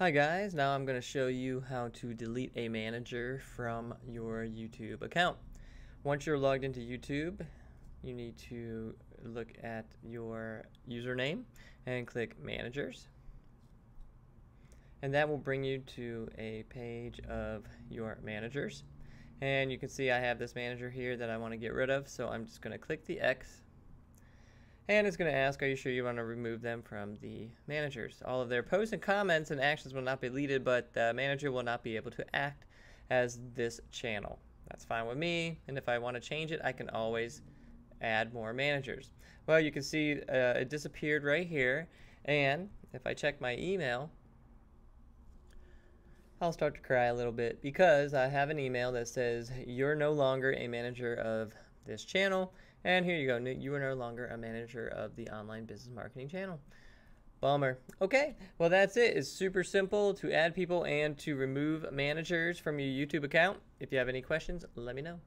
Hi guys, now I'm going to show you how to delete a manager from your YouTube account. Once you're logged into YouTube, you need to look at your username and click managers. And that will bring you to a page of your managers. And you can see I have this manager here that I want to get rid of, so I'm just going to click the X and it's going to ask, are you sure you want to remove them from the managers? All of their posts and comments and actions will not be deleted, but the manager will not be able to act as this channel. That's fine with me, and if I want to change it, I can always add more managers. Well, you can see uh, it disappeared right here, and if I check my email, I'll start to cry a little bit because I have an email that says you're no longer a manager of this channel. And here you go. You are no longer a manager of the online business marketing channel. Bummer. Okay, well that's it. It's super simple to add people and to remove managers from your YouTube account. If you have any questions, let me know.